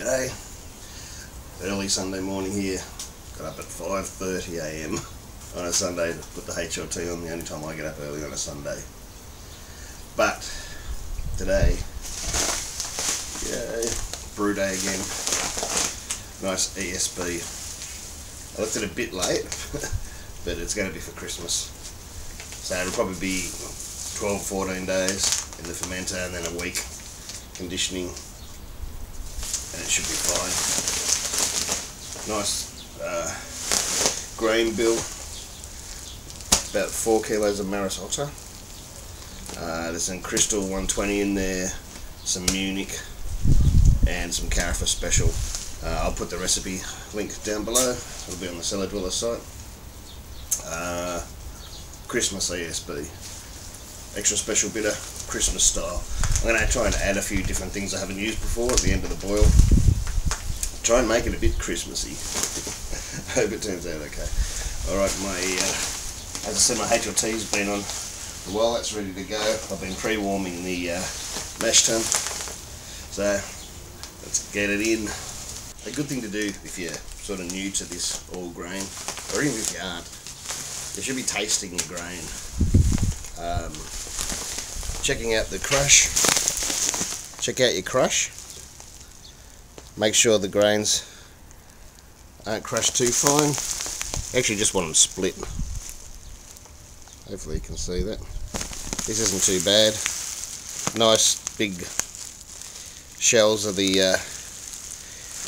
G'day. Early Sunday morning here. Got up at 5.30am on a Sunday to put the HLT on, the only time I get up early on a Sunday. But, today, yay, brew day again. Nice ESB. I left it a bit late, but it's going to be for Christmas. So it'll probably be 12, 14 days in the fermenter and then a week conditioning and it should be fine. Nice uh, grain bill, about 4 kilos of Maris Otter. Uh, there's some Crystal 120 in there, some Munich and some Carafa Special. Uh, I'll put the recipe link down below, it'll be on the Cellar Dweller site. Uh, Christmas ESB, extra special bitter, Christmas style. I'm going to try and add a few different things I haven't used before at the end of the boil. Try and make it a bit Christmassy. Hope it turns out okay. Alright, my, uh, as I said, my HLT's been on the while, that's ready to go. I've been pre-warming the uh, mash tun. So, let's get it in. A good thing to do if you're sort of new to this all grain, or even if you aren't, you should be tasting your grain. Um, checking out the crush. Check out your crush. Make sure the grains aren't crushed too fine. Actually just want them split. Hopefully you can see that. This isn't too bad. Nice big shells of the uh,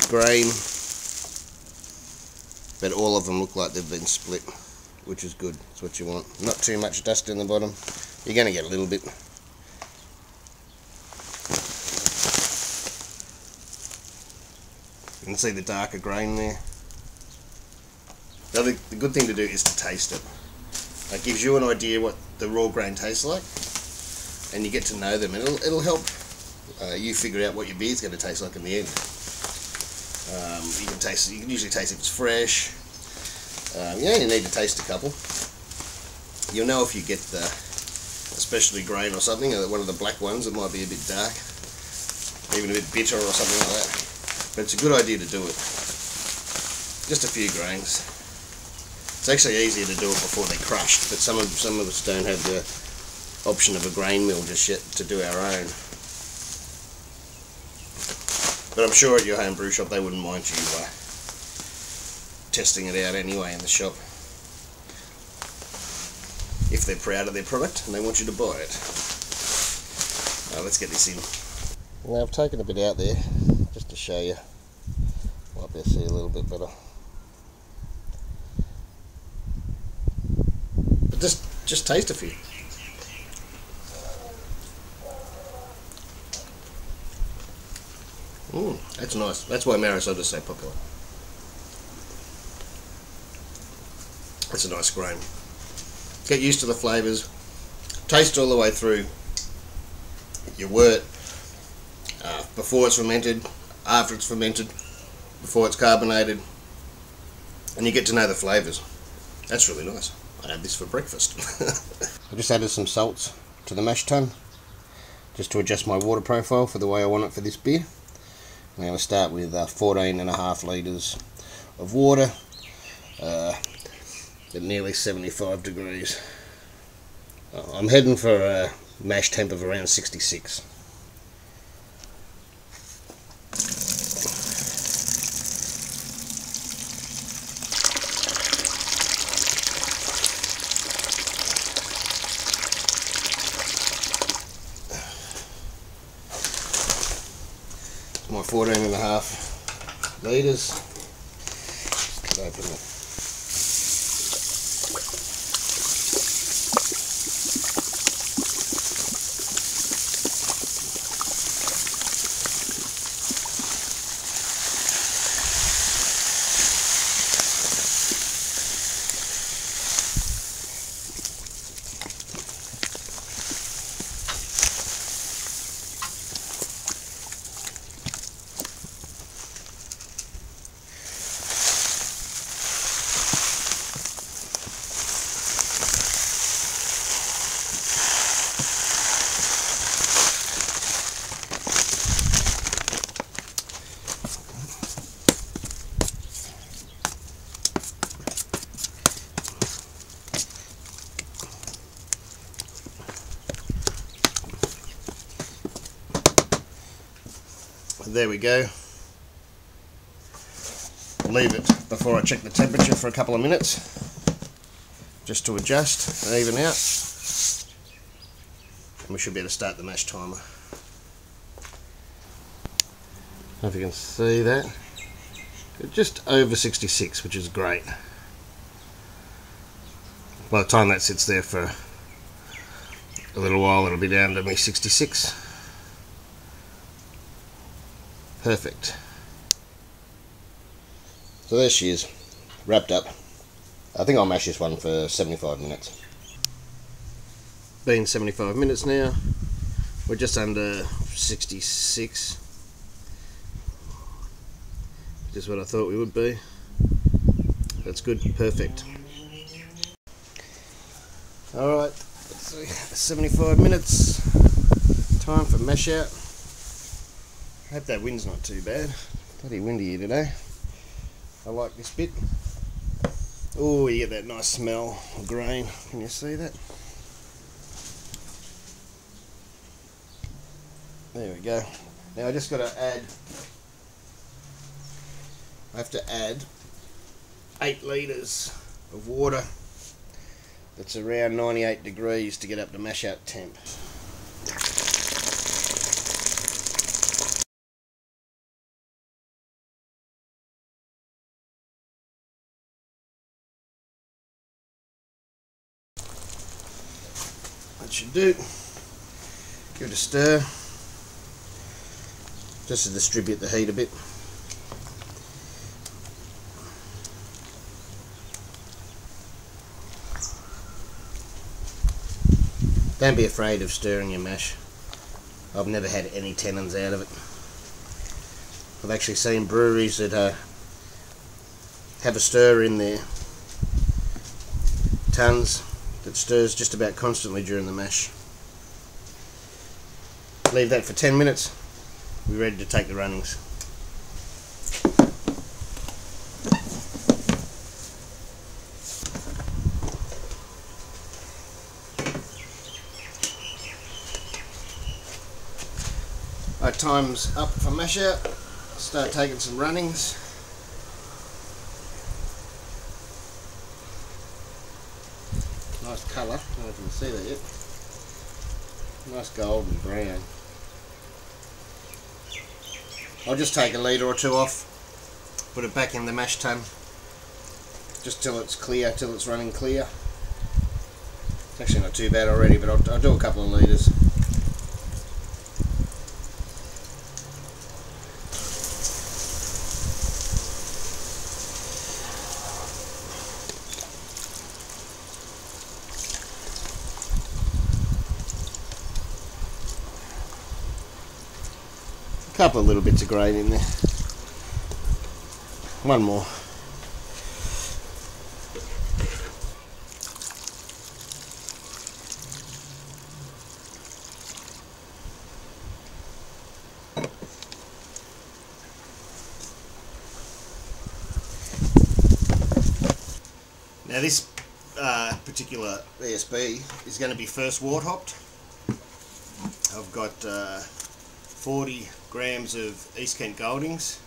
grain. But all of them look like they've been split, which is good. That's what you want. Not too much dust in the bottom. You're going to get a little bit. Can see the darker grain there. The, the good thing to do is to taste it. It gives you an idea what the raw grain tastes like, and you get to know them, and it'll, it'll help uh, you figure out what your beer's going to taste like in the end. Um, you can taste. You can usually taste if it's fresh. Um, you only need to taste a couple. You'll know if you get the especially grain or something, or one of the black ones that might be a bit dark, even a bit bitter or something like that. But it's a good idea to do it. Just a few grains. It's actually easier to do it before they're crushed, but some of some of us don't have the option of a grain mill just yet to do our own. But I'm sure at your home brew shop they wouldn't mind you uh, testing it out anyway in the shop. If they're proud of their product and they want you to buy it. Let's get this in. Now I've taken a bit out there to show you. Might be able to see a little bit better. But just just taste a few. Mmm, that's nice. That's why Maris Otter's so popular. That's a nice grain. Get used to the flavours. Taste all the way through your wort uh, before it's fermented, after it's fermented, before it's carbonated, and you get to know the flavours. That's really nice. I had this for breakfast. I just added some salts to the mash tun, just to adjust my water profile for the way I want it for this beer. I'm going to start with uh, 14 and a half litres of water uh, at nearly 75 degrees. Uh, I'm heading for a mash temp of around 66. my 14 and a half litres. There we go. Leave it before I check the temperature for a couple of minutes just to adjust and even out. And we should be able to start the mash timer. if you can see that. Just over 66, which is great. By the time that sits there for a little while, it'll be down to me 66. Perfect. So there she is, wrapped up. I think I'll mash this one for 75 minutes. Been 75 minutes now. We're just under 66. Just what I thought we would be. That's good, perfect. Alright, 75 minutes. Time for mash out. Hope that wind's not too bad. Bloody windy here today. I like this bit. Oh, you get that nice smell of grain. Can you see that? There we go. Now I just got to add, I have to add 8 litres of water that's around 98 degrees to get up to mash out temp. Do. Give it a stir. Just to distribute the heat a bit. Don't be afraid of stirring your mash. I've never had any tannins out of it. I've actually seen breweries that uh, have a stir in their tuns that stirs just about constantly during the mash. Leave that for 10 minutes. We're ready to take the runnings. Our time's up for mash out. Start taking some runnings. Nice colour, I don't know if you can see that yet. Nice golden brown. I'll just take a litre or two off, put it back in the mash tun, just till it's clear, till it's running clear. It's actually not too bad already, but I'll, I'll do a couple of litres. Couple of little bits of grain in there. One more. Now this uh, particular ESB is going to be first wort hopped. I've got uh, 40 grams of East Kent Goldings.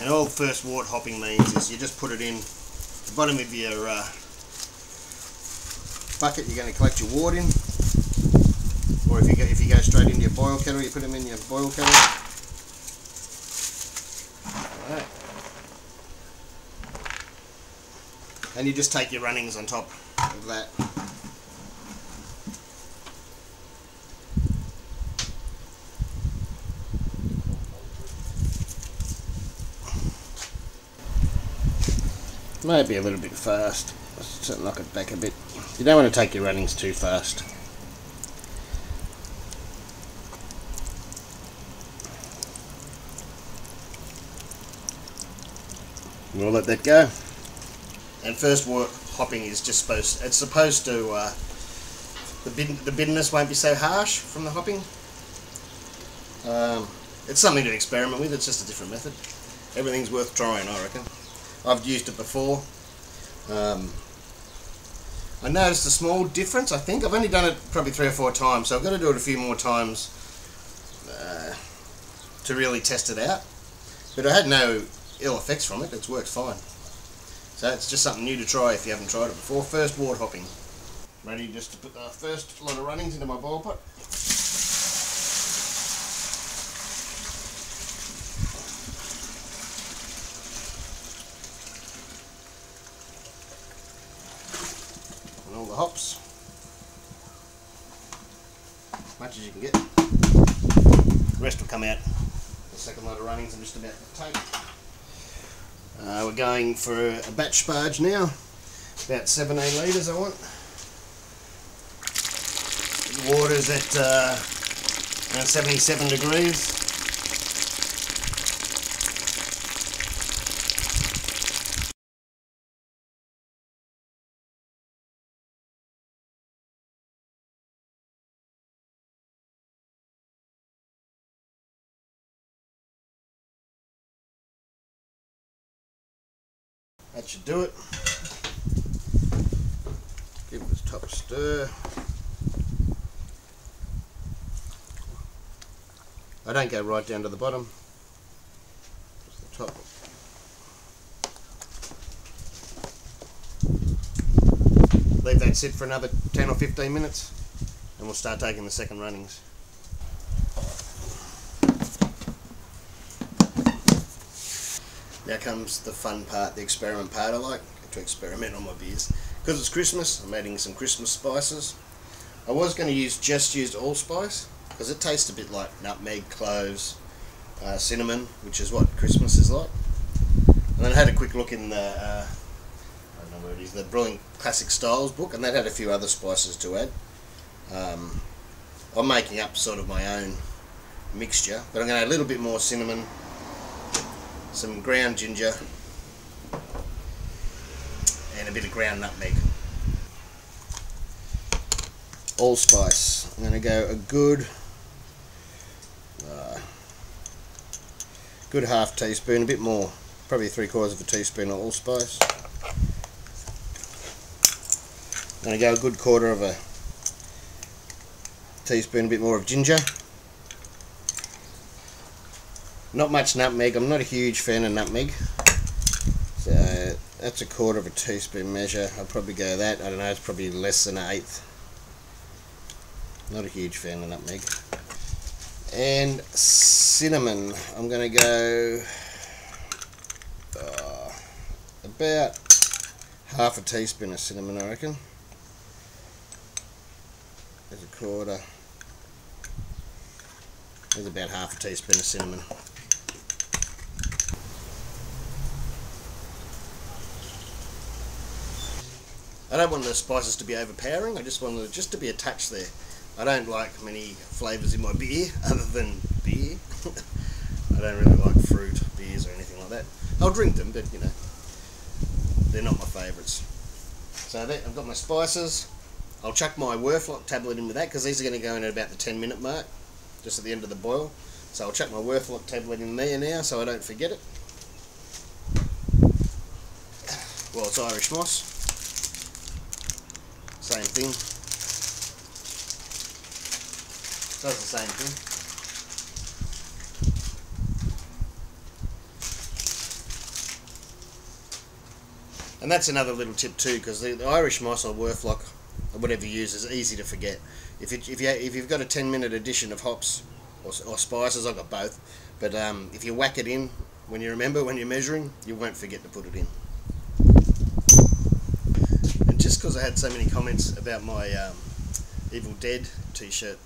And all first wort hopping means is you just put it in the bottom of your uh, bucket you're going to collect your wort in. Or if you, go, if you go straight into your boil kettle, you put them in your boil kettle. Right. And you just take your runnings on top of that. Maybe a little bit fast. Let's knock it back a bit. You don't want to take your runnings too fast. We'll let that go. And first wort hopping is just supposed, it's supposed to, uh, the, the bitterness won't be so harsh from the hopping. Um, it's something to experiment with, it's just a different method. Everything's worth trying, I reckon. I've used it before. Um, I noticed a small difference, I think. I've only done it probably three or four times, so I've got to do it a few more times uh, to really test it out. But I had no ill effects from it. It's worked fine. So it's just something new to try if you haven't tried it before. First wort hopping. Ready just to put the first lot of runnings into my boil pot. The hops. As much as you can get. The rest will come out the second lot of runnings I'm just about to take. Uh, we're going for a batch sparge now, about 17 litres I want. The water's at uh, around 77 degrees. That should do it. Give a top stir. I don't go right down to the bottom. Just the top. Leave that sit for another 10 or 15 minutes and we'll start taking the second runnings. Now comes the fun part, the experiment part I like, to experiment on my beers. Because it's Christmas, I'm adding some Christmas spices. I was going to use just used allspice, because it tastes a bit like nutmeg, cloves, uh, cinnamon, which is what Christmas is like. And then I had a quick look in the, uh, I don't know where it is, the Brewing Classic Styles book, and that had a few other spices to add. Um, I'm making up sort of my own mixture, but I'm going to add a little bit more cinnamon, some ground ginger and a bit of ground nutmeg. Allspice. I'm going to go a good uh, good half teaspoon, a bit more, probably three quarters of a teaspoon of allspice. I'm going to go a good quarter of a teaspoon, a bit more of ginger. Not much nutmeg. I'm not a huge fan of nutmeg. So that's a quarter of a teaspoon measure. I'll probably go that. I don't know. It's probably less than an eighth. Not a huge fan of nutmeg. And cinnamon. I'm going to go uh, about half a teaspoon of cinnamon, I reckon. There's a quarter. There's about half a teaspoon of cinnamon. I don't want the spices to be overpowering. I just want them just to be a touch there. I don't like many flavours in my beer other than beer. I don't really like fruit beers or anything like that. I'll drink them, but you know, they're not my favourites. So there, I've got my spices. I'll chuck my Whirlfloc tablet in with that because these are going to go in at about the 10 minute mark, just at the end of the boil. So I'll chuck my Whirlfloc tablet in there now so I don't forget it. Well, it's Irish moss. Same thing. Does the same thing. And that's another little tip too, because the, the, Irish moss or Whirlfloc, or whatever you use, is easy to forget. If, it, if, you, if you've got a 10 minute addition of hops or, or spices, I've got both, but um, if you whack it in when you remember, when you're measuring, you won't forget to put it in. Just because I had so many comments about my um, Evil Dead t-shirt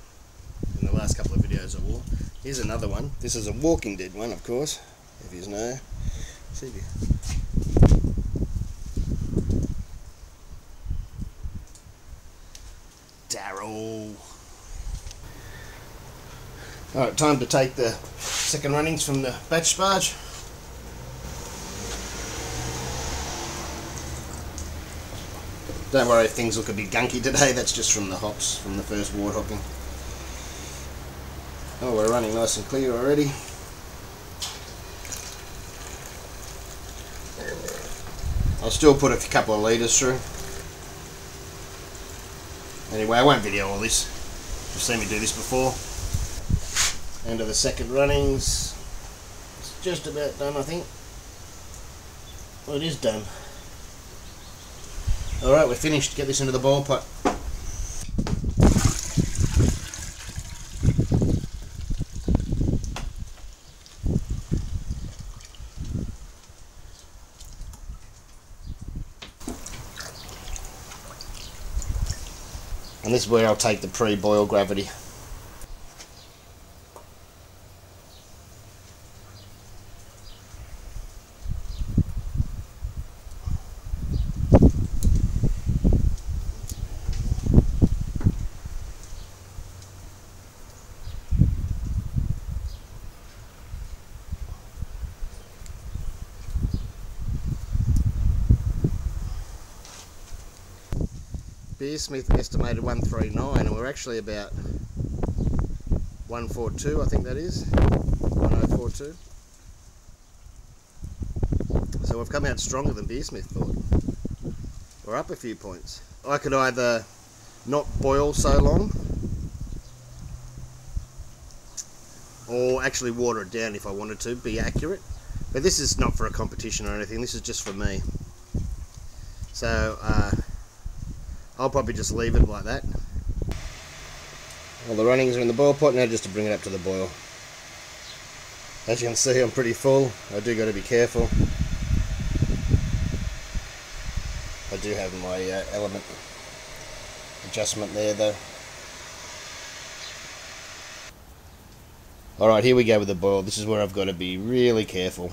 in the last couple of videos I wore, here's another one. This is a Walking Dead one, of course, if you know. See if you Daryl. Alright, time to take the second runnings from the batch sparge. Don't worry if things look a bit gunky today, that's just from the hops, from the first wort hopping. Oh, we're running nice and clear already. I'll still put a couple of litres through. Anyway, I won't video all this. You've seen me do this before. End of the second runnings. It's just about done, I think. Well, it is done. Alright, we're finished. Get this into the boil pot. And this is where I'll take the pre-boil gravity. Beersmith estimated 139 and we're actually about 142 I think that is. 1042 so we've come out stronger than Beersmith thought. We're up a few points. I could either not boil so long or actually water it down if I wanted to be accurate. But this is not for a competition or anything this is just for me. So uh, I'll probably just leave it like that. All the runnings are in the boil pot now just to bring it up to the boil. As you can see I'm pretty full. I do got to be careful. I do have my uh, element adjustment there though. Alright here we go with the boil. This is where I've got to be really careful.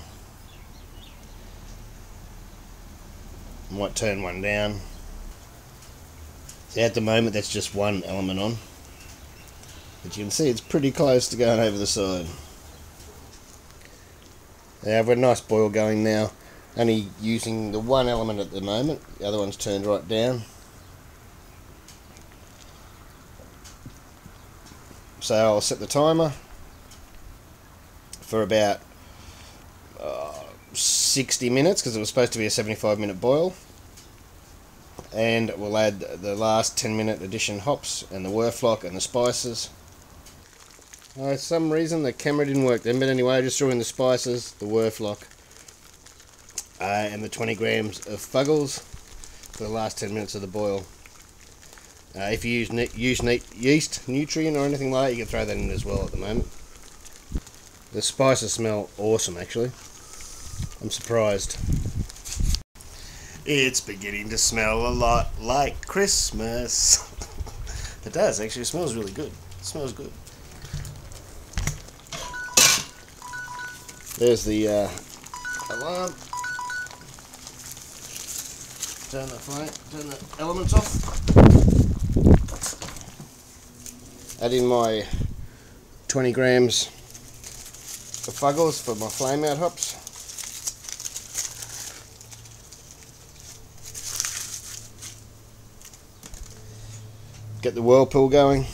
Might turn one down. At the moment that's just one element on. But you can see it's pretty close to going over the side. Now got a nice boil going now. Only using the one element at the moment. The other one's turned right down. So I'll set the timer for about uh, 60 minutes because it was supposed to be a 75 minute boil and we'll add the last 10 minute addition hops and the Whirlfloc and the spices. Uh, some reason the camera didn't work then, but anyway, I just threw in the spices, the Whirlfloc, uh, and the 20 grams of Fuggles for the last 10 minutes of the boil. Uh, if you use, use yeast, nutrient or anything like that, you can throw that in as well at the moment. The spices smell awesome actually. I'm surprised. It's beginning to smell a lot like Christmas. it does, actually. It smells really good. It smells good. There's the uh, alarm. Turn the flame, turn the elements off. Add in my 20 grams of fuggles for my flame out hops. Get the whirlpool going.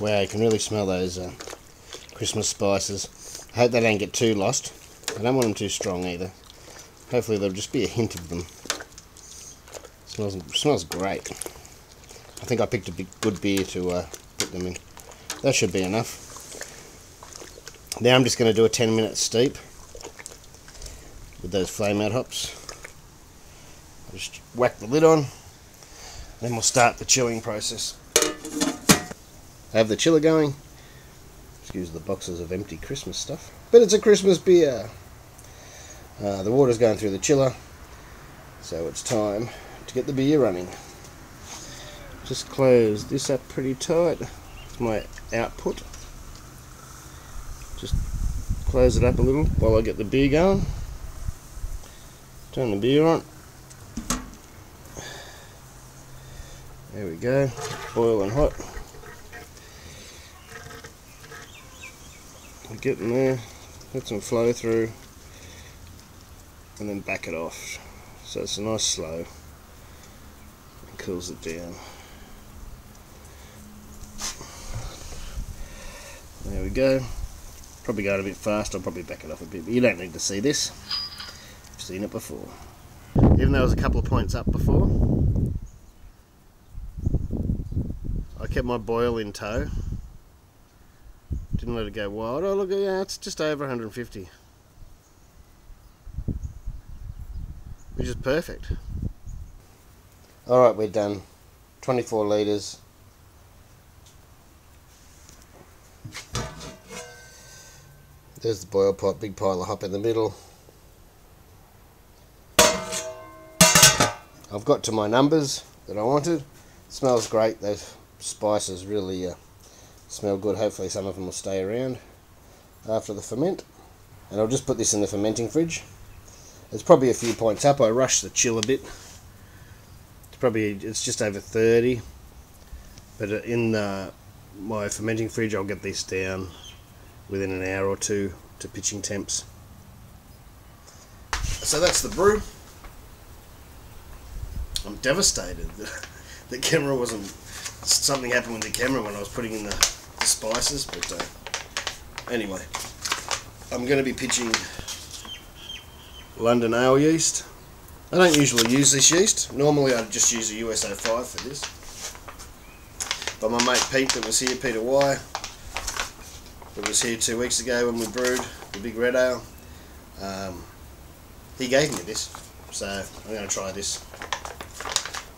Wow, you can really smell those uh, Christmas spices. I hope they don't get too lost. I don't want them too strong either. Hopefully there'll just be a hint of them. Smells smells great. I think I picked a good beer to uh, put them in. That should be enough. Now I'm just going to do a 10 minute steep with those flame out hops. I'll just whack the lid on, then we'll start the chilling process. Have the chiller going, Excuse the boxes of empty Christmas stuff. But it's a Christmas beer. Uh, the water's going through the chiller. So it's time to get the beer running. Just close this up pretty tight. It's my output. Just close it up a little while I get the beer going. Turn the beer on. There we go. Boiling hot. Getting there, let some flow through, and then back it off. So it's a nice slow. It cools it down. There we go. Probably going a bit fast, I'll probably back it off a bit, but you don't need to see this. I've seen it before. Even though it was a couple of points up before, I kept my boil in tow. Didn't let it go wild. Oh look, yeah, it's just over 150. Which is perfect. Alright, we're done. 24 litres. There's the boil pot, big pile of hop in the middle. I've got to my numbers that I wanted. smells great. Those spices really uh, smell good. Hopefully some of them will stay around after the ferment. And I'll just put this in the fermenting fridge. It's probably a few points up. I rushed the chill a bit. It's probably it's just over 30. But uh, in the, my fermenting fridge, I'll get this down within an hour or two to pitching temps. So that's the brew. I'm devastated that the camera wasn't. Something happened with the camera when I was putting in the, the spices, but uh, anyway, I'm going to be pitching London ale yeast. I don't usually use this yeast. Normally I'd just use a US-05 for this. But my mate Pete that was here, Peter Y, that was here two weeks ago when we brewed the big red ale, um, he gave me this. So I'm going to try this.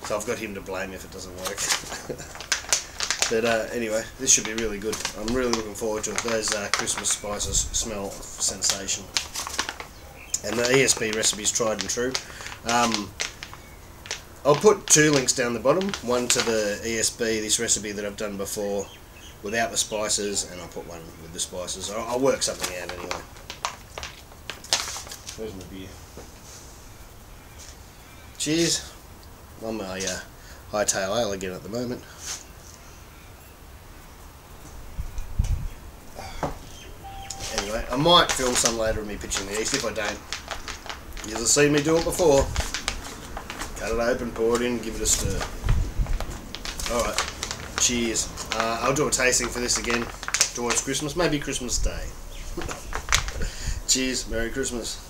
So I've got him to blame if it doesn't work. but uh, anyway, this should be really good. I'm really looking forward to it. Those uh, Christmas spices smell sensational and the recipe is tried and true. Um, I'll put two links down the bottom, one to the ESB, this recipe that I've done before without the spices, and I'll put one with the spices. I'll, I'll work something out anyway. Where's my beer? Cheers. I'm uh, hightail ale again at the moment. Anyway, I might film some later of me pitching the yeast. If I don't, you'll have seen me do it before. Cut it open, pour it in, give it a stir. Alright, cheers. Uh, I'll do a tasting for this again towards Christmas, maybe Christmas Day. cheers, Merry Christmas.